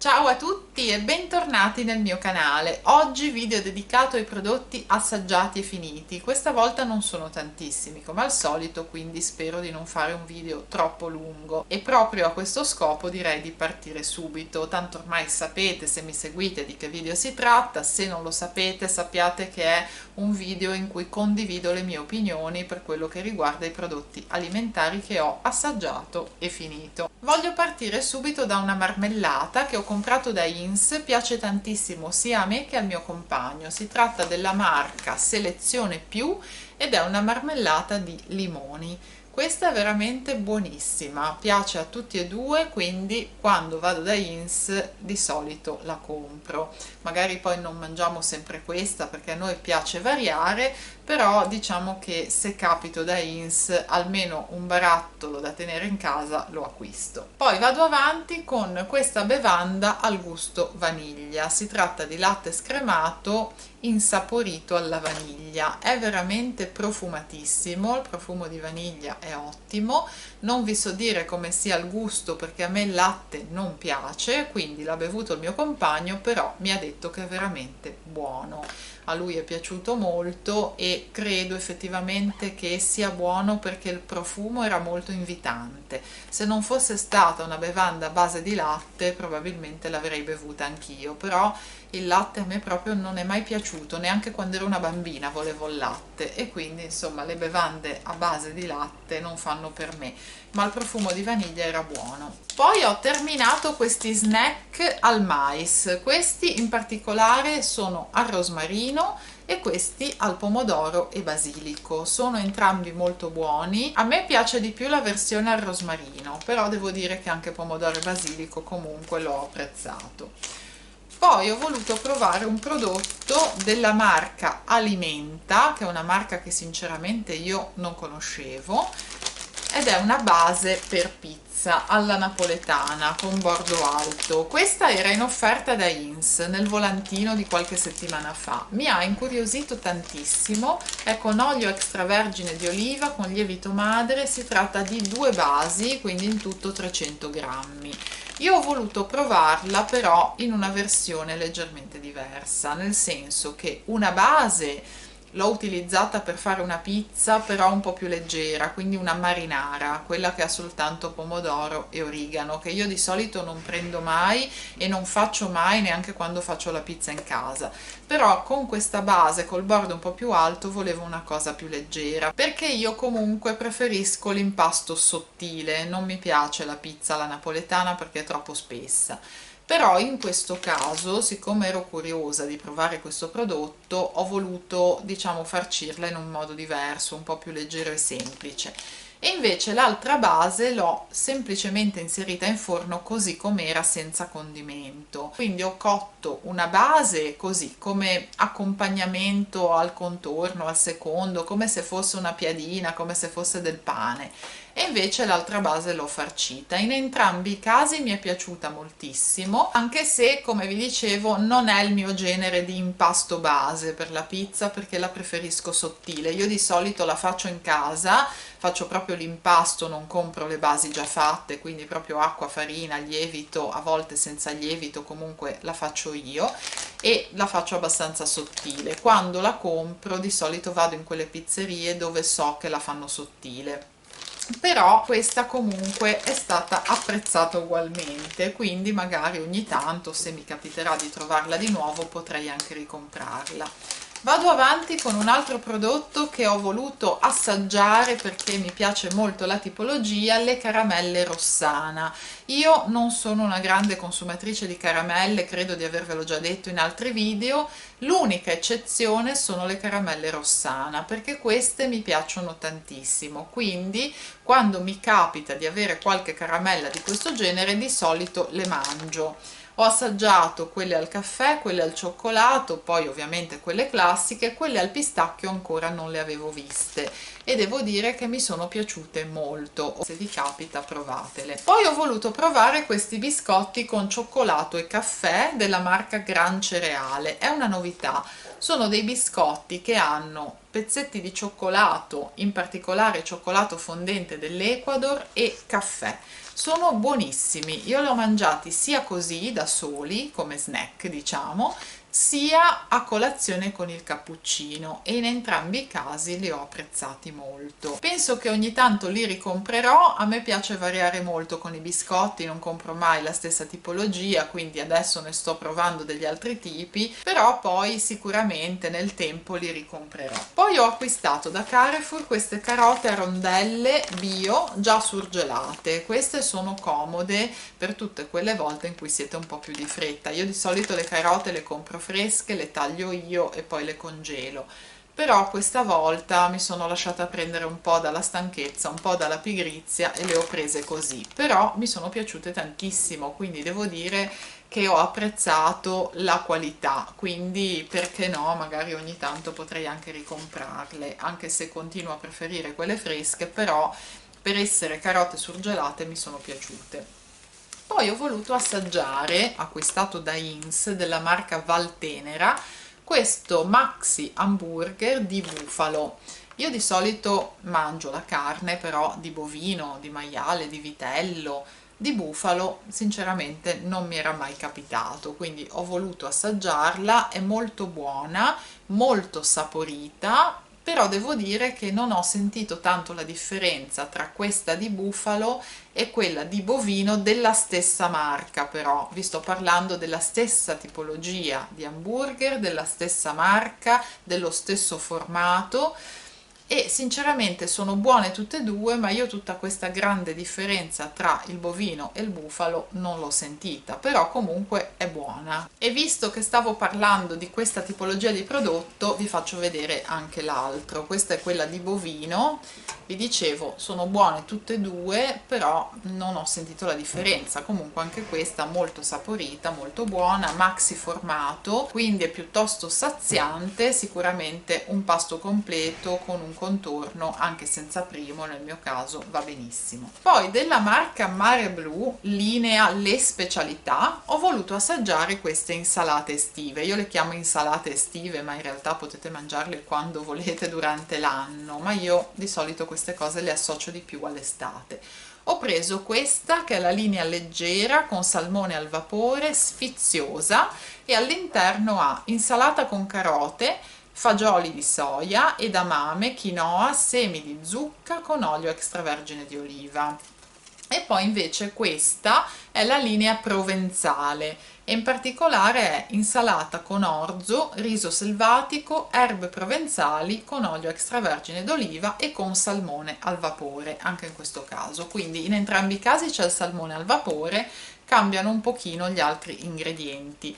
Ciao a tutti e bentornati nel mio canale. Oggi video dedicato ai prodotti assaggiati e finiti. Questa volta non sono tantissimi come al solito, quindi spero di non fare un video troppo lungo. E proprio a questo scopo direi di partire subito. Tanto ormai sapete, se mi seguite, di che video si tratta. Se non lo sapete, sappiate che è un video in cui condivido le mie opinioni per quello che riguarda i prodotti alimentari che ho assaggiato e finito. Voglio partire subito da una marmellata che ho comprato da Ins, piace tantissimo sia a me che al mio compagno. Si tratta della marca Selezione Più ed è una marmellata di limoni questa è veramente buonissima piace a tutti e due quindi quando vado da Ins di solito la compro. Magari poi non mangiamo sempre questa perché a noi piace variare però diciamo che se capito da Ins almeno un barattolo da tenere in casa lo acquisto. Poi vado avanti con questa bevanda al gusto vaniglia. Si tratta di latte scremato insaporito alla vaniglia. È veramente profumatissimo il profumo di vaniglia è ottimo non vi so dire come sia il gusto perché a me il latte non piace quindi l'ha bevuto il mio compagno però mi ha detto che è veramente buono. A lui è piaciuto molto e credo effettivamente che sia buono perché il profumo era molto invitante. Se non fosse stata una bevanda a base di latte probabilmente l'avrei bevuta anch'io però il latte a me proprio non è mai piaciuto neanche quando ero una bambina volevo il latte e quindi insomma le bevande a base di latte non fanno per me ma il profumo di vaniglia era buono. Poi ho terminato questi snack al mais. Questi in particolare sono al rosmarino e questi al pomodoro e basilico. Sono entrambi molto buoni. A me piace di più la versione al rosmarino però devo dire che anche pomodoro e basilico comunque l'ho apprezzato. Poi ho voluto provare un prodotto della marca Alimenta che è una marca che sinceramente io non conoscevo ed è una base per pizza alla napoletana con bordo alto questa era in offerta da Ins nel volantino di qualche settimana fa. Mi ha incuriosito tantissimo. È con olio extravergine di oliva con lievito madre. Si tratta di due basi quindi in tutto 300 grammi. Io ho voluto provarla però in una versione leggermente diversa nel senso che una base l'ho utilizzata per fare una pizza però un po' più leggera quindi una marinara quella che ha soltanto pomodoro e origano che io di solito non prendo mai e non faccio mai neanche quando faccio la pizza in casa. Però con questa base col bordo un po' più alto volevo una cosa più leggera perché io comunque preferisco l'impasto sottile. Non mi piace la pizza alla napoletana perché è troppo spessa però in questo caso siccome ero curiosa di provare questo prodotto ho voluto diciamo farcirla in un modo diverso un po' più leggero e semplice. E invece l'altra base l'ho semplicemente inserita in forno così com'era senza condimento. Quindi ho cotto una base così come accompagnamento al contorno al secondo come se fosse una piadina come se fosse del pane e invece l'altra base l'ho farcita. In entrambi i casi mi è piaciuta moltissimo anche se come vi dicevo non è il mio genere di impasto base per la pizza perché la preferisco sottile. Io di solito la faccio in casa faccio proprio l'impasto non compro le basi già fatte quindi proprio acqua farina lievito a volte senza lievito comunque la faccio io e la faccio abbastanza sottile. Quando la compro di solito vado in quelle pizzerie dove so che la fanno sottile però questa comunque è stata apprezzata ugualmente quindi magari ogni tanto se mi capiterà di trovarla di nuovo potrei anche ricomprarla Vado avanti con un altro prodotto che ho voluto assaggiare perché mi piace molto la tipologia, le caramelle Rossana. Io non sono una grande consumatrice di caramelle, credo di avervelo già detto in altri video, l'unica eccezione sono le caramelle Rossana perché queste mi piacciono tantissimo, quindi quando mi capita di avere qualche caramella di questo genere di solito le mangio ho assaggiato quelle al caffè, quelle al cioccolato, poi ovviamente quelle classiche, quelle al pistacchio ancora non le avevo viste e devo dire che mi sono piaciute molto, se vi capita provatele. Poi ho voluto provare questi biscotti con cioccolato e caffè della marca Gran Cereale, è una novità, sono dei biscotti che hanno pezzetti di cioccolato, in particolare cioccolato fondente dell'Ecuador e caffè. Sono buonissimi, io li ho mangiati sia così da soli, come snack diciamo, sia a colazione con il cappuccino e in entrambi i casi li ho apprezzati molto. Penso che ogni tanto li ricomprerò, a me piace variare molto con i biscotti, non compro mai la stessa tipologia, quindi adesso ne sto provando degli altri tipi, però poi sicuramente nel tempo li ricomprerò. Poi ho acquistato da Carrefour queste carote a rondelle bio già surgelate, queste sono comode per tutte quelle volte in cui siete un po' più di fretta. Io di solito le carote le compro fresche, le taglio io e poi le congelo. Però questa volta mi sono lasciata prendere un po' dalla stanchezza, un po' dalla pigrizia e le ho prese così, però mi sono piaciute tantissimo, quindi devo dire che ho apprezzato la qualità, quindi perché no, magari ogni tanto potrei anche ricomprarle, anche se continuo a preferire quelle fresche, però per essere carote surgelate mi sono piaciute poi ho voluto assaggiare, acquistato da Ins della marca Valtenera, questo maxi hamburger di bufalo. Io di solito mangio la carne però di bovino, di maiale, di vitello, di bufalo sinceramente non mi era mai capitato quindi ho voluto assaggiarla è molto buona molto saporita però devo dire che non ho sentito tanto la differenza tra questa di bufalo e quella di bovino della stessa marca però. Vi sto parlando della stessa tipologia di hamburger della stessa marca dello stesso formato e sinceramente sono buone tutte e due ma io tutta questa grande differenza tra il bovino e il bufalo non l'ho sentita però comunque è buona. E visto che stavo parlando di questa tipologia di prodotto vi faccio vedere anche l'altro. Questa è quella di bovino. Vi dicevo sono buone tutte e due però non ho sentito la differenza. Comunque anche questa molto saporita molto buona maxi formato quindi è piuttosto saziante sicuramente un pasto completo con un contorno anche senza primo nel mio caso va benissimo. Poi della marca Mare Blu linea le specialità ho voluto assaggiare queste insalate estive. Io le chiamo insalate estive ma in realtà potete mangiarle quando volete durante l'anno ma io di solito queste cose le associo di più all'estate. Ho preso questa che è la linea leggera con salmone al vapore sfiziosa e all'interno ha insalata con carote fagioli di soia, edamame, quinoa, semi di zucca con olio extravergine di oliva. E poi invece questa è la linea provenzale e in particolare è insalata con orzo, riso selvatico, erbe provenzali con olio extravergine d'oliva e con salmone al vapore, anche in questo caso. Quindi in entrambi i casi c'è il salmone al vapore, cambiano un pochino gli altri ingredienti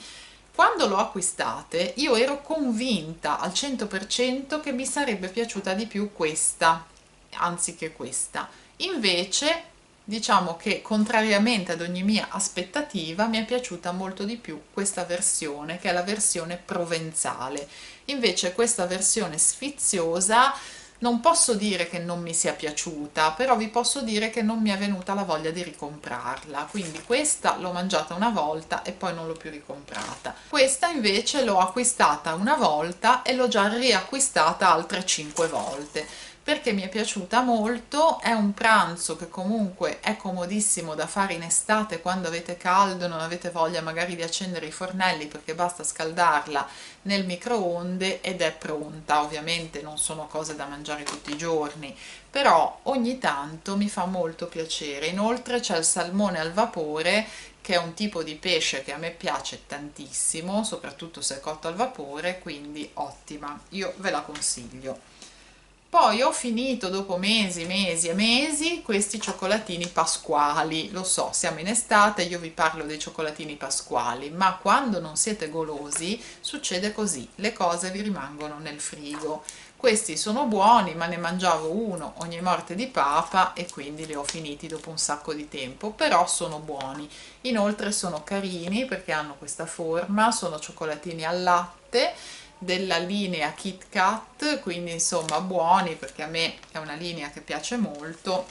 quando l'ho acquistate io ero convinta al 100% che mi sarebbe piaciuta di più questa anziché questa. Invece diciamo che contrariamente ad ogni mia aspettativa mi è piaciuta molto di più questa versione che è la versione provenzale. Invece questa versione sfiziosa non posso dire che non mi sia piaciuta, però vi posso dire che non mi è venuta la voglia di ricomprarla, quindi questa l'ho mangiata una volta e poi non l'ho più ricomprata. Questa invece l'ho acquistata una volta e l'ho già riacquistata altre 5 volte perché mi è piaciuta molto, è un pranzo che comunque è comodissimo da fare in estate quando avete caldo, non avete voglia magari di accendere i fornelli perché basta scaldarla nel microonde ed è pronta, ovviamente non sono cose da mangiare tutti i giorni, però ogni tanto mi fa molto piacere, inoltre c'è il salmone al vapore che è un tipo di pesce che a me piace tantissimo, soprattutto se è cotto al vapore, quindi ottima, io ve la consiglio. Poi ho finito dopo mesi, mesi e mesi questi cioccolatini pasquali. Lo so, siamo in estate, io vi parlo dei cioccolatini pasquali, ma quando non siete golosi succede così, le cose vi rimangono nel frigo. Questi sono buoni, ma ne mangiavo uno ogni morte di papa e quindi li ho finiti dopo un sacco di tempo, però sono buoni. Inoltre sono carini perché hanno questa forma, sono cioccolatini al latte della linea Kit Kat, quindi insomma buoni perché a me è una linea che piace molto,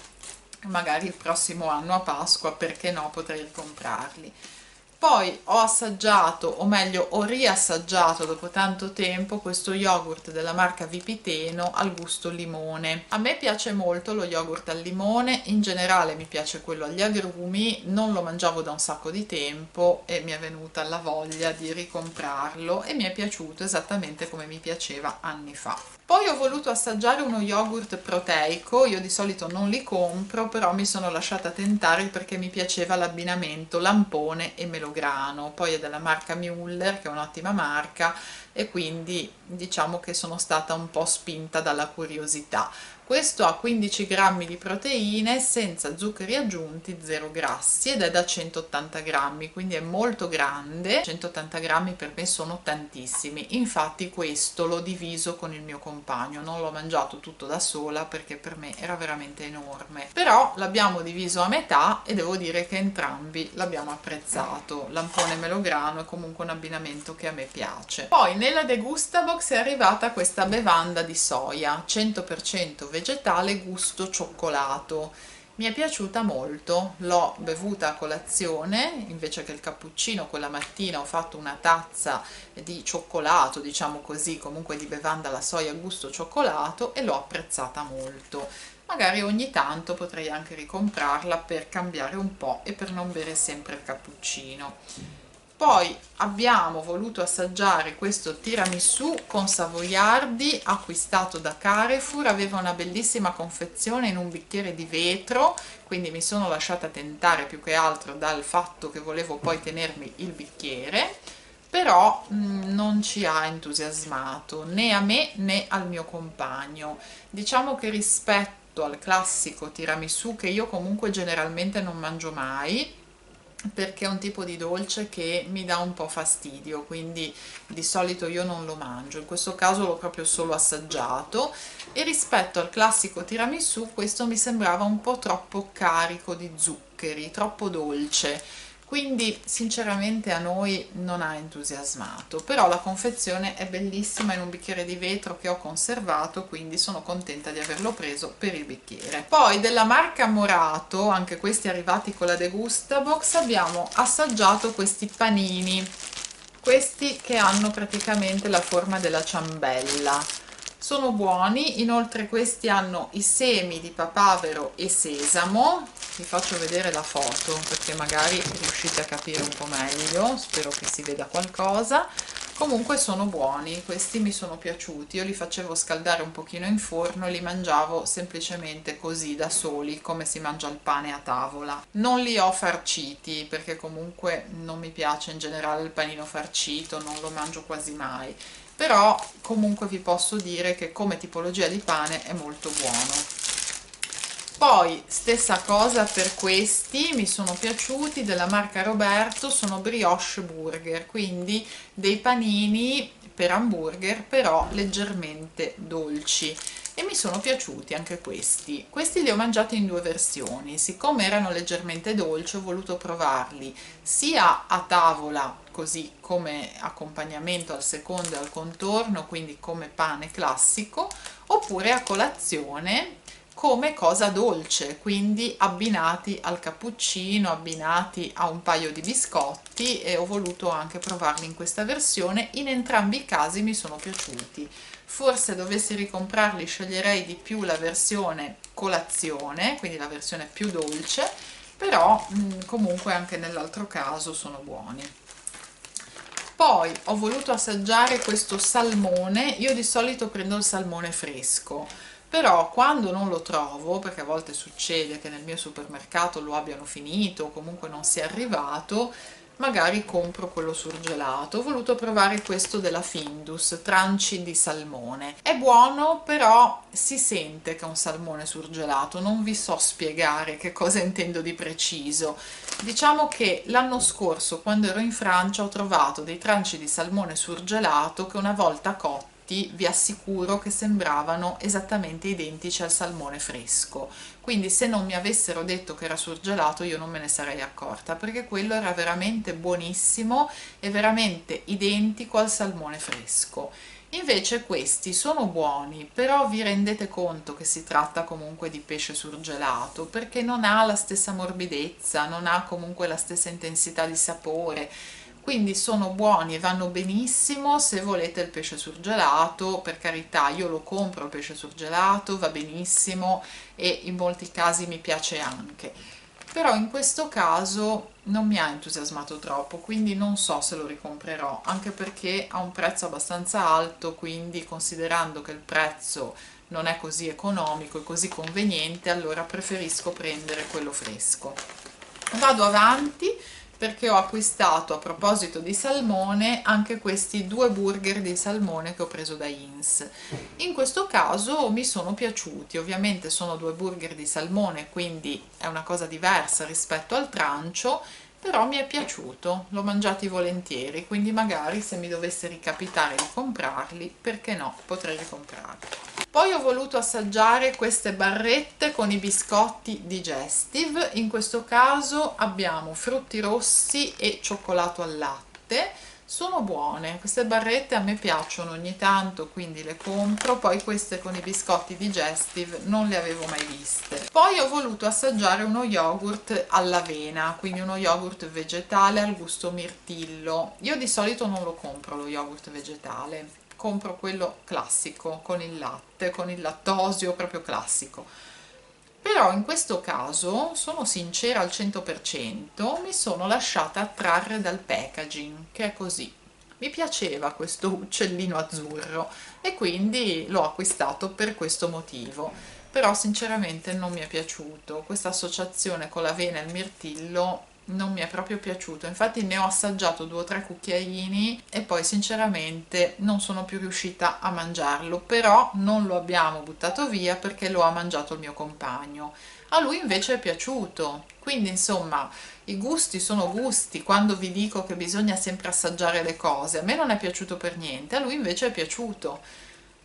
magari il prossimo anno a Pasqua perché no potrei comprarli. Poi ho assaggiato o meglio ho riassaggiato dopo tanto tempo questo yogurt della marca Vipiteno al gusto limone. A me piace molto lo yogurt al limone in generale mi piace quello agli agrumi non lo mangiavo da un sacco di tempo e mi è venuta la voglia di ricomprarlo e mi è piaciuto esattamente come mi piaceva anni fa poi ho voluto assaggiare uno yogurt proteico, io di solito non li compro, però mi sono lasciata tentare perché mi piaceva l'abbinamento lampone e melograno. Poi è della marca Müller, che è un'ottima marca, e quindi diciamo che sono stata un po' spinta dalla curiosità questo ha 15 grammi di proteine senza zuccheri aggiunti, 0 grassi ed è da 180 grammi, quindi è molto grande. 180 grammi per me sono tantissimi. Infatti questo l'ho diviso con il mio compagno, non l'ho mangiato tutto da sola perché per me era veramente enorme. Però l'abbiamo diviso a metà e devo dire che entrambi l'abbiamo apprezzato. Lampone melograno è comunque un abbinamento che a me piace. Poi nella degustabox è arrivata questa bevanda di soia, 100% vegetale gusto cioccolato. Mi è piaciuta molto, l'ho bevuta a colazione, invece che il cappuccino quella mattina ho fatto una tazza di cioccolato, diciamo così, comunque di bevanda alla soia gusto cioccolato e l'ho apprezzata molto. Magari ogni tanto potrei anche ricomprarla per cambiare un po' e per non bere sempre il cappuccino poi abbiamo voluto assaggiare questo tiramisù con savoiardi acquistato da Carrefour. Aveva una bellissima confezione in un bicchiere di vetro quindi mi sono lasciata tentare più che altro dal fatto che volevo poi tenermi il bicchiere però mm, non ci ha entusiasmato né a me né al mio compagno. Diciamo che rispetto al classico tiramisù che io comunque generalmente non mangio mai perché è un tipo di dolce che mi dà un po' fastidio quindi di solito io non lo mangio. In questo caso l'ho proprio solo assaggiato. E rispetto al classico tiramisù questo mi sembrava un po' troppo carico di zuccheri troppo dolce quindi sinceramente a noi non ha entusiasmato però la confezione è bellissima in un bicchiere di vetro che ho conservato quindi sono contenta di averlo preso per il bicchiere. Poi della marca Morato anche questi arrivati con la degusta box abbiamo assaggiato questi panini. Questi che hanno praticamente la forma della ciambella. Sono buoni inoltre questi hanno i semi di papavero e sesamo vi faccio vedere la foto perché magari riuscite a capire un po' meglio spero che si veda qualcosa. Comunque sono buoni questi mi sono piaciuti. Io li facevo scaldare un pochino in forno e li mangiavo semplicemente così da soli come si mangia il pane a tavola. Non li ho farciti perché comunque non mi piace in generale il panino farcito non lo mangio quasi mai. Però comunque vi posso dire che come tipologia di pane è molto buono poi stessa cosa per questi mi sono piaciuti della marca Roberto sono brioche burger quindi dei panini per hamburger però leggermente dolci. E mi sono piaciuti anche questi. Questi li ho mangiati in due versioni. Siccome erano leggermente dolci ho voluto provarli sia a tavola così come accompagnamento al secondo e al contorno quindi come pane classico oppure a colazione come cosa dolce, quindi abbinati al cappuccino, abbinati a un paio di biscotti e ho voluto anche provarli in questa versione, in entrambi i casi mi sono piaciuti. Forse dovessi ricomprarli sceglierei di più la versione colazione, quindi la versione più dolce, però mh, mm, comunque anche nell'altro caso sono buoni. Poi ho voluto assaggiare questo salmone, io di solito prendo il salmone fresco, però quando non lo trovo, perché a volte succede che nel mio supermercato lo abbiano finito o comunque non sia arrivato, magari compro quello surgelato. Ho voluto provare questo della Findus, tranci di salmone. È buono, però si sente che è un salmone surgelato, non vi so spiegare che cosa intendo di preciso. Diciamo che l'anno scorso, quando ero in Francia, ho trovato dei tranci di salmone surgelato che una volta cotti tutti vi assicuro che sembravano esattamente identici al salmone fresco. Quindi se non mi avessero detto che era surgelato io non me ne sarei accorta perché quello era veramente buonissimo e veramente identico al salmone fresco. Invece questi sono buoni, però vi rendete conto che si tratta comunque di pesce surgelato perché non ha la stessa morbidezza, non ha comunque la stessa intensità di sapore, quindi sono buoni e vanno benissimo se volete il pesce surgelato, per carità io lo compro il pesce surgelato, va benissimo e in molti casi mi piace anche. Però in questo caso non mi ha entusiasmato troppo quindi non so se lo ricomprerò anche perché ha un prezzo abbastanza alto quindi considerando che il prezzo non è così economico e così conveniente allora preferisco prendere quello fresco. Vado avanti perché ho acquistato a proposito di salmone anche questi due burger di salmone che ho preso da Ins. In questo caso mi sono piaciuti. Ovviamente sono due burger di salmone quindi è una cosa diversa rispetto al trancio però mi è piaciuto, l'ho mangiati volentieri, quindi magari se mi dovesse ricapitare di comprarli, perché no, potrei ricomprarli. Poi ho voluto assaggiare queste barrette con i biscotti digestive, in questo caso abbiamo frutti rossi e cioccolato al latte, sono buone, queste barrette a me piacciono ogni tanto quindi le compro, poi queste con i biscotti digestive non le avevo mai viste. Poi ho voluto assaggiare uno yogurt all'avena, quindi uno yogurt vegetale al gusto mirtillo. Io di solito non lo compro lo yogurt vegetale, compro quello classico con il latte, con il lattosio proprio classico. Però in questo caso sono sincera al 100% mi sono lasciata attrarre dal packaging che è così. Mi piaceva questo uccellino azzurro e quindi l'ho acquistato per questo motivo. Però sinceramente non mi è piaciuto. Questa associazione con l'avena e il mirtillo non mi è proprio piaciuto. Infatti ne ho assaggiato due o tre cucchiaini e poi sinceramente non sono più riuscita a mangiarlo. Però non lo abbiamo buttato via perché lo ha mangiato il mio compagno. A lui invece è piaciuto. Quindi insomma i gusti sono gusti. Quando vi dico che bisogna sempre assaggiare le cose a me non è piaciuto per niente a lui invece è piaciuto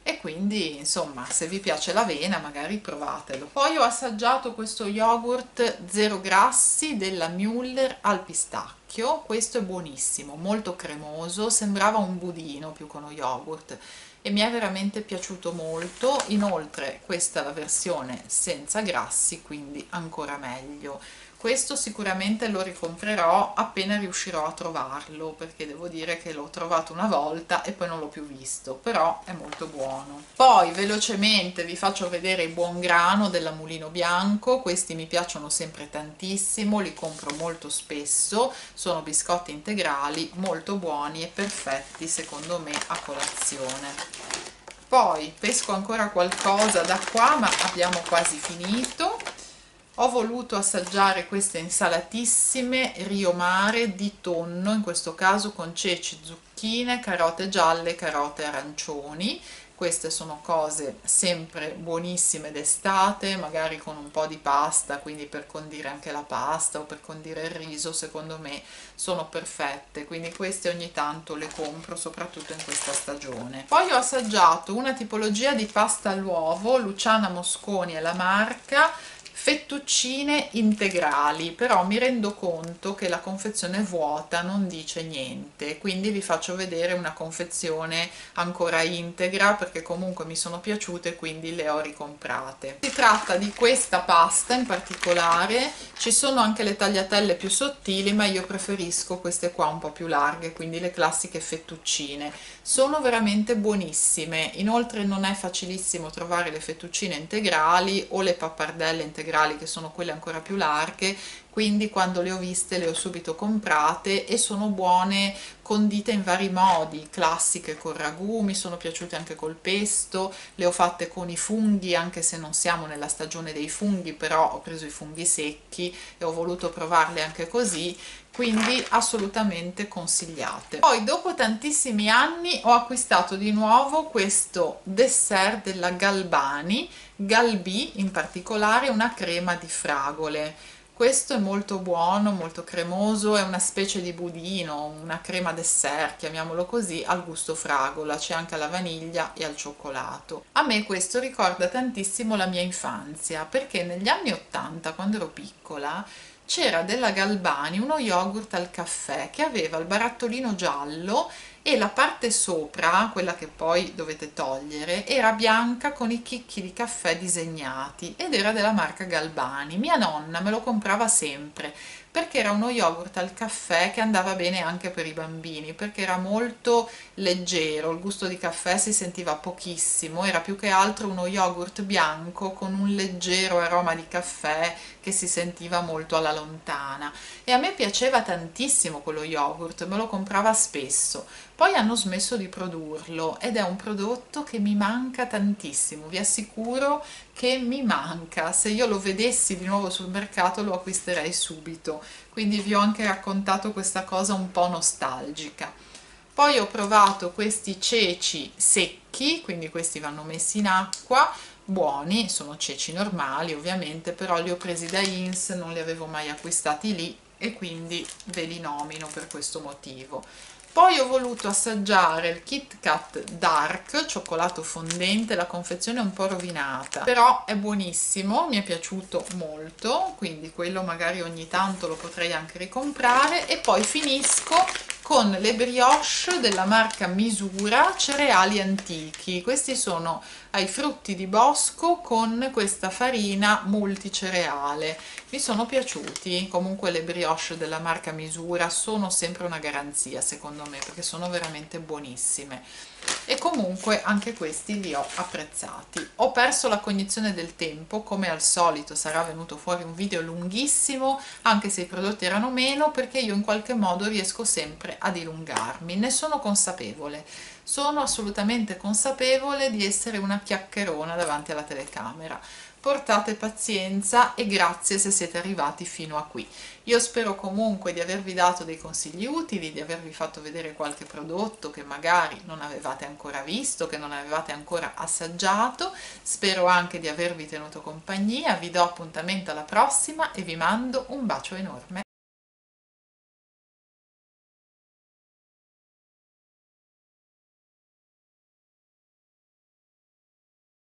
e quindi insomma se vi piace l'avena magari provatelo. Poi ho assaggiato questo yogurt zero grassi della Müller al pistacchio. Questo è buonissimo molto cremoso sembrava un budino più che uno yogurt. E mi è veramente piaciuto molto. Inoltre questa è la versione senza grassi quindi ancora meglio questo sicuramente lo ricomprerò appena riuscirò a trovarlo perché devo dire che l'ho trovato una volta e poi non l'ho più visto però è molto buono. Poi velocemente vi faccio vedere il buon grano della mulino bianco. Questi mi piacciono sempre tantissimo li compro molto spesso. Sono biscotti integrali molto buoni e perfetti secondo me a colazione. Poi pesco ancora qualcosa da qua ma abbiamo quasi finito ho voluto assaggiare queste insalatissime Rio Mare di tonno, in questo caso con ceci, zucchine, carote gialle, carote arancioni. Queste sono cose sempre buonissime d'estate, magari con un po' di pasta, quindi per condire anche la pasta o per condire il riso, secondo me sono perfette, quindi queste ogni tanto le compro, soprattutto in questa stagione. Poi ho assaggiato una tipologia di pasta all'uovo, Luciana Mosconi è la marca, fettuccine integrali però mi rendo conto che la confezione vuota non dice niente quindi vi faccio vedere una confezione ancora integra perché comunque mi sono piaciute quindi le ho ricomprate. Si tratta di questa pasta in particolare ci sono anche le tagliatelle più sottili ma io preferisco queste qua un po' più larghe quindi le classiche fettuccine. Sono veramente buonissime inoltre non è facilissimo trovare le fettuccine integrali o le pappardelle integrali integrali che sono quelle ancora più larghe quindi quando le ho viste le ho subito comprate e sono buone condite in vari modi, classiche col ragù, mi sono piaciute anche col pesto, le ho fatte con i funghi anche se non siamo nella stagione dei funghi però ho preso i funghi secchi e ho voluto provarle anche così quindi assolutamente consigliate. Poi dopo tantissimi anni ho acquistato di nuovo questo dessert della Galbani, Galbi in particolare una crema di fragole questo è molto buono, molto cremoso, è una specie di budino, una crema dessert, chiamiamolo così, al gusto fragola, c'è anche alla vaniglia e al cioccolato. A me questo ricorda tantissimo la mia infanzia, perché negli anni 80, quando ero piccola, c'era della Galbani uno yogurt al caffè che aveva il barattolino giallo e la parte sopra, quella che poi dovete togliere, era bianca con i chicchi di caffè disegnati ed era della marca Galbani. Mia nonna me lo comprava sempre perché era uno yogurt al caffè che andava bene anche per i bambini, perché era molto leggero, il gusto di caffè si sentiva pochissimo, era più che altro uno yogurt bianco con un leggero aroma di caffè che si sentiva molto alla lontana e a me piaceva tantissimo quello yogurt, me lo comprava spesso. Poi hanno smesso di produrlo ed è un prodotto che mi manca tantissimo, vi assicuro che mi manca, se io lo vedessi di nuovo sul mercato lo acquisterei subito, quindi vi ho anche raccontato questa cosa un po' nostalgica. Poi ho provato questi ceci secchi, quindi questi vanno messi in acqua, buoni, sono ceci normali ovviamente, però li ho presi da Ins, non li avevo mai acquistati lì e quindi ve li nomino per questo motivo. Poi ho voluto assaggiare il Kit Kat Dark, cioccolato fondente, la confezione è un po' rovinata, però è buonissimo, mi è piaciuto molto, quindi quello magari ogni tanto lo potrei anche ricomprare e poi finisco con le brioche della marca Misura cereali antichi. Questi sono ai frutti di bosco con questa farina multicereale. Mi sono piaciuti comunque le brioche della marca Misura sono sempre una garanzia secondo me perché sono veramente buonissime e comunque anche questi li ho apprezzati. Ho perso la cognizione del tempo come al solito sarà venuto fuori un video lunghissimo anche se i prodotti erano meno perché io in qualche modo riesco sempre a dilungarmi. Ne sono consapevole. Sono assolutamente consapevole di essere una chiacchierona davanti alla telecamera portate pazienza e grazie se siete arrivati fino a qui. Io spero comunque di avervi dato dei consigli utili, di avervi fatto vedere qualche prodotto che magari non avevate ancora visto, che non avevate ancora assaggiato, spero anche di avervi tenuto compagnia, vi do appuntamento alla prossima e vi mando un bacio enorme.